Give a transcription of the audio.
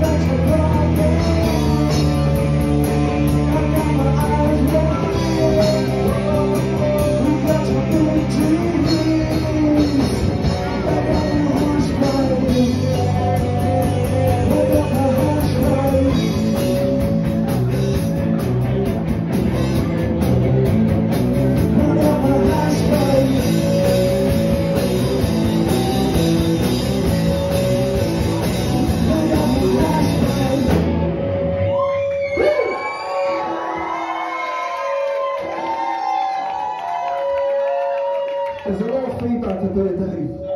There's a lot of feedback to do it.